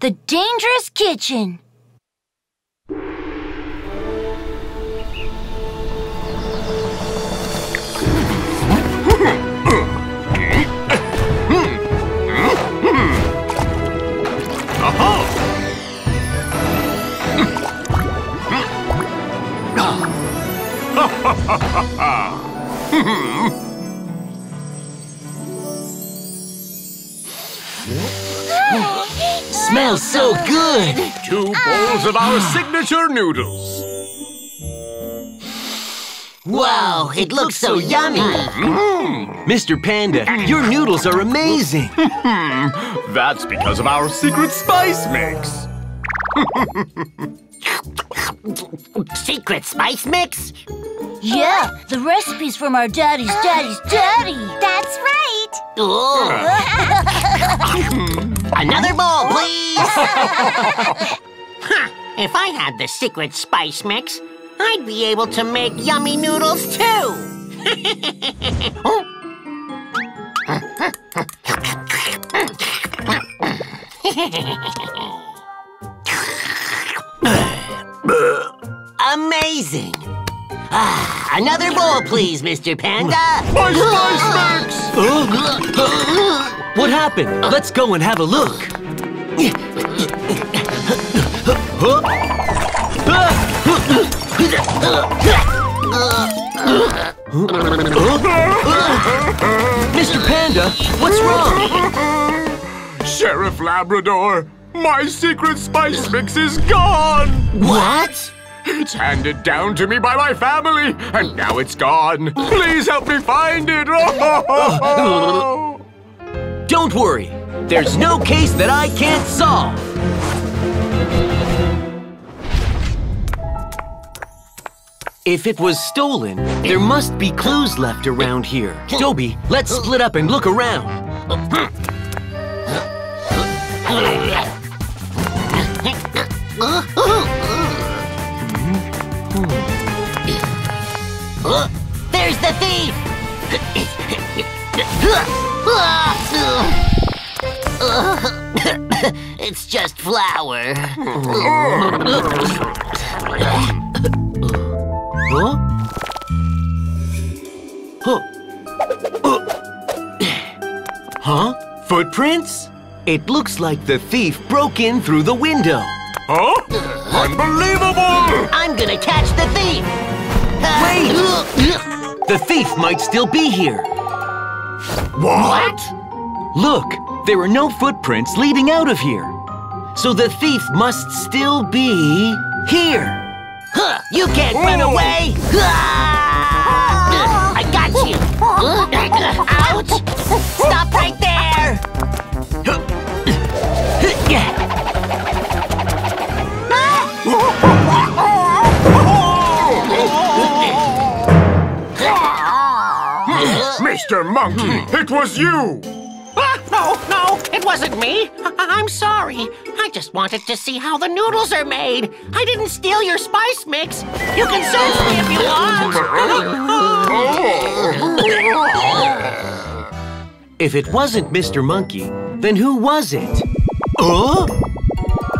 The Dangerous Kitchen. Smells so good! Two bowls of our signature noodles. Wow, it looks so yummy! Mm-hmm. Mr. Panda, your noodles are amazing! That's because of our secret spice mix. Secret spice mix? Yeah, the recipe's from our daddy's daddy's daddy. That's right. Ooh. Another bowl, please. huh, if I had the secret spice mix, I'd be able to make yummy noodles too. Amazing! Ah, another bowl, please, Mr. Panda. My spice mix! What happened? Let's go and have a look. Mr. Panda, what's wrong? Sheriff Labrador, my secret spice mix is gone! What? It's handed down to me by my family, and now it's gone. Please help me find it. Don't worry. There's no case that I can't solve. If it was stolen, there must be clues left around here. Dobie, let's split up and look around. There's the thief! it's just flour. Huh? Huh? Huh? Footprints? It looks like the thief broke in through the window. Huh? Unbelievable! I'm gonna catch the thief! Wait! The thief might still be here. What? Look, there are no footprints leading out of here. So the thief must still be here. Huh, you can't run away! Ah! I got you! Ouch! Stop right there! Mr. Monkey, it was you! Ah, no, no, it wasn't me. I- I'm sorry. I just wanted to see how the noodles are made. I didn't steal your spice mix. You can search me if you want. If it wasn't Mr. Monkey, then who was it? Oh?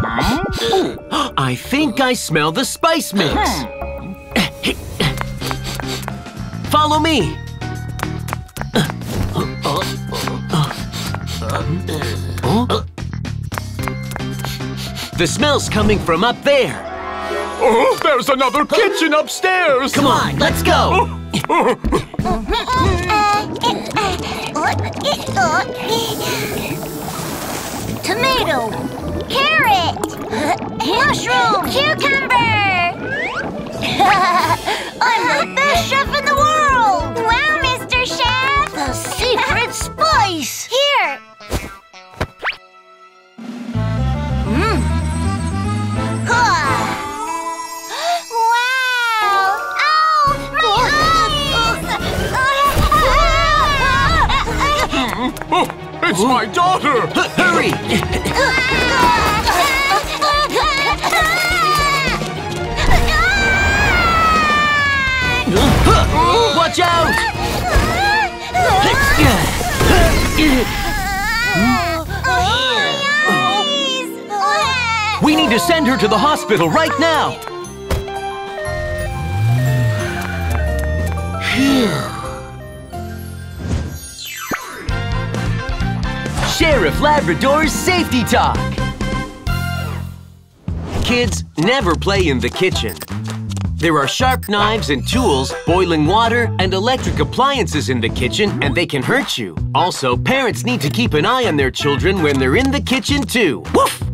I think I smell the spice mix. Follow me. The smell's coming from up there. Oh, there's another kitchen upstairs! Come on, let's go. Tomato. Carrot. Mushroom. Cucumber. I'm the best chef it's my daughter! Hurry! Watch out! We need to send her to the hospital right now! Sheriff Labrador's Safety Talk! Kids, never play in the kitchen. There are sharp knives and tools, boiling water, and electric appliances in the kitchen, and they can hurt you. Also, parents need to keep an eye on their children when they're in the kitchen, too. Woof!